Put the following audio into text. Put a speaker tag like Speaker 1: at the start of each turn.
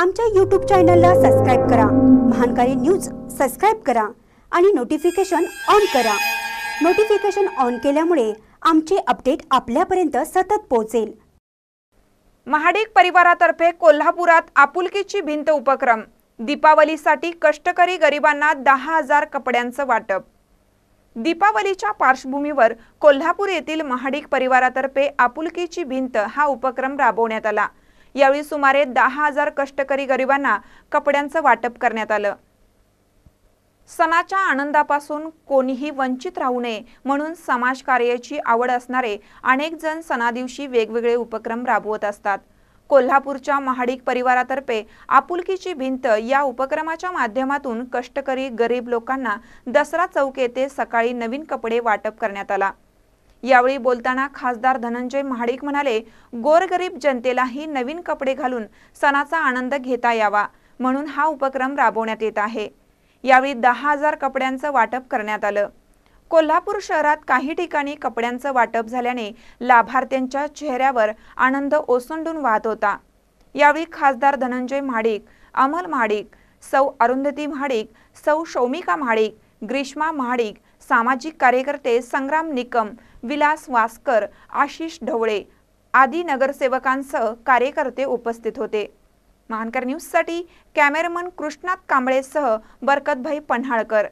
Speaker 1: आमच्या यूट्यूब चॅनलला सबस्क्राईब करा. महानकारी न्यूज सबस्क्राईब करा आणि नोटिफिकेशन ऑन करा. नोटिफिकेशन ऑन केल्यामुळे आमचे अपडेट आपल्यापर्यंत सतत पोहोचेल.
Speaker 2: महाडिक परिवारातर्फे कोल्हापुरात आपुलकीची भिंत उपक्रम. दीपावलीसाठी कष्टकरी गरिबांना दहा हजार कपड्यांचं वाटप. दीपावलीच्या पार्श्वभूमीवर कोल्हापूर येथील महाडिक परिवारातर्फे आपुलकीची भिंत हा उपक्रम राबवण्यात आला. यावेळी सुमारे दहा हजार कष्टकरी गरिबांना कपड्यांचं वाटप करण्यात आलं. सणाच्या आनंदापासून कोणीही वंचित राहू नये म्हणून समाजकार्याची आवड असणारे अनेक जण सणादिवशी वेगवेगळे उपक्रम राबवत असतात. कोल्हापूरच्या महाडिक परिवारातर्फे आपुलकीची भिंत या उपक्रमाच्या माध्यमातून कष्टकरी गरीब लोकांना दसरा चौक येथे सकाळी नवीन कपडे वाटप करण्यात आला. यावेळी बोलताना खासदार धनंजय महाडिक म्हणाले गोरगरीब जनतेलाही नवीन कपडे घालून सणाचा आनंद घेता यावा म्हणून हा उपक्रम राबवण्यात येत आहे. यावेळी दहा हजार कपड्यांचं वाटप करण्यात आलं. कोल्हापूर शहरात काही ठिकाणी कपड्यांचं वाटप झाल्याने लाभार्थ्यांच्या चेहऱ्यावर आनंद ओसंडून वाहत होता. यावेळी खासदार धनंजय महाडिक अमल महाडिक सौ अरुंधती महाडिक सौ शौमिका महाडिक ग्रीष्मा महाडिक सामाजिक कार्यकर्ते संग्राम निकम विलास वासकर आशिष ढवळे आदी नगरसेवकांसह कार्यकर्ते उपस्थित होते. महानकर न्यूजसाठी कॅमेरामन कृष्णात कांबळेसह बरकतभाई पन्हाळकर.